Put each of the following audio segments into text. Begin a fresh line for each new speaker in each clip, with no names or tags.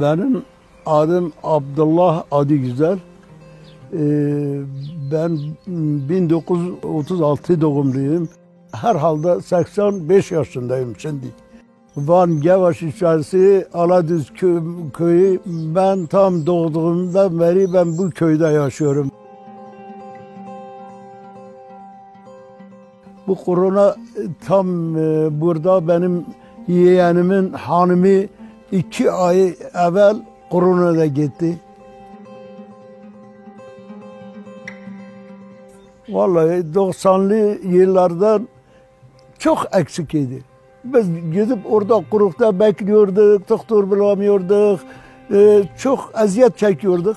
Benim adım Abdullah Adı Güzel. Ee, ben 1936 doğumluyum. Herhalde 85 yaşındayım şimdi. Van Gevaş ilçesi Aladüz kö- köyü. Ben tam doğduğumdan beri ben bu köyde yaşıyorum. Bu korona tam e, burada benim yeğenimin hanımı iki ay evvel koronada gitti. Vallahi 90'lı yıllardan çok eksik idi. Biz gidip orada kurukta bekliyorduk, doktor bulamıyorduk, e, çok eziyet çekiyorduk.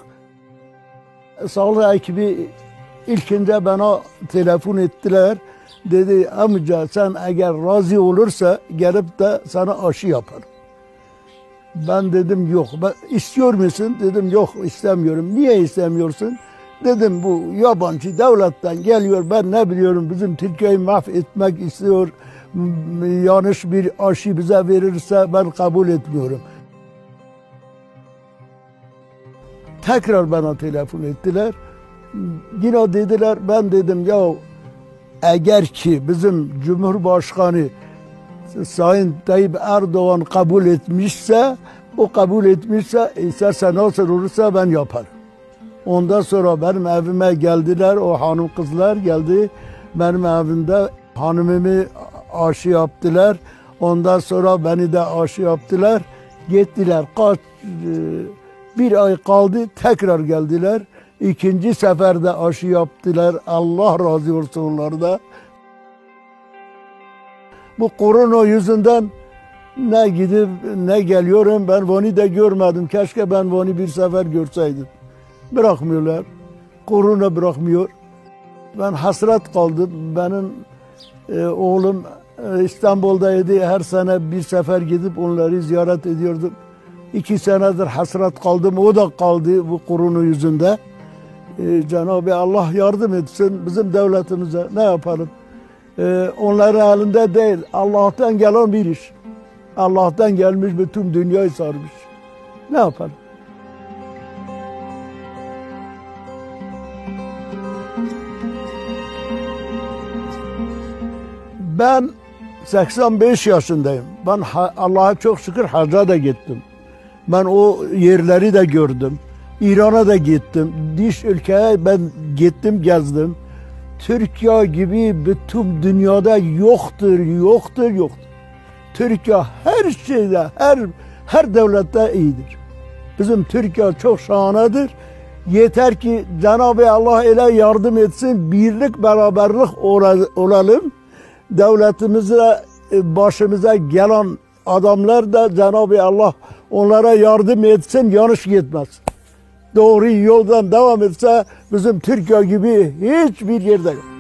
Sağlık ekibi ilkinde bana telefon ettiler. Dedi amca sen eğer razı olursa gelip de sana aşı yaparım. Ben dedim yok. Ben, istiyor musun? Dedim yok istemiyorum. Niye istemiyorsun? Dedim bu yabancı devletten geliyor. Ben ne biliyorum bizim Türkiye'yi mahvetmek istiyor. Yanlış bir aşı bize verirse ben kabul etmiyorum. Tekrar bana telefon ettiler. Yine dediler ben dedim ya eğer ki bizim Cumhurbaşkanı Sayın Tayyip Erdoğan kabul etmişse, o kabul etmişse isterse nasıl olursa ben yaparım. Ondan sonra benim evime geldiler, o hanım kızlar geldi. Benim evimde hanımımı aşı yaptılar. Ondan sonra beni de aşı yaptılar. Gittiler. Kaç, e, bir ay kaldı tekrar geldiler. İkinci seferde aşı yaptılar. Allah razı olsun onlardan. Bu korona yüzünden ne gidip ne geliyorum ben Van'ı da görmedim. Keşke ben Van'ı bir sefer görseydim. Bırakmıyorlar. Korona bırakmıyor. Ben hasret kaldım. Benim e, oğlum e, İstanbul'daydı. Her sene bir sefer gidip onları ziyaret ediyordum. İki senedir hasret kaldım. O da kaldı bu korona yüzünde. E, Cenab-ı Allah yardım etsin bizim devletimize. Ne yapalım? Ee, onların elinde değil. Allah'tan gelen bir iş. Allah'tan gelmiş bütün dünyayı sarmış. Ne yapalım? Ben 85 yaşındayım. Ben ha- Allah'a çok şükür hacca da gittim. Ben o yerleri de gördüm. İran'a da gittim. Diş ülkeye ben gittim gezdim. Türkiye gibi bütün dünyada yoktur, yoktur, yoktur. Türkiye her şeyde, her her devlette iyidir. Bizim Türkiye çok şahanedir. Yeter ki Cenab-ı Allah ile yardım etsin, birlik, beraberlik ola- olalım. Devletimize, e, başımıza gelen adamlar da Cenab-ı Allah onlara yardım etsin, yanlış gitmez. Doğru yoldan devam etse bizim Türkiye gibi hiçbir yerde yok.